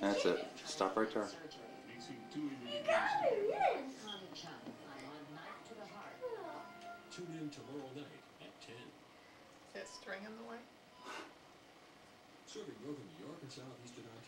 That's it. Stop right there. You got it, yes. Tune in tomorrow night at 10. Is that string in the way? Serving northern New York and southeastern Ontario.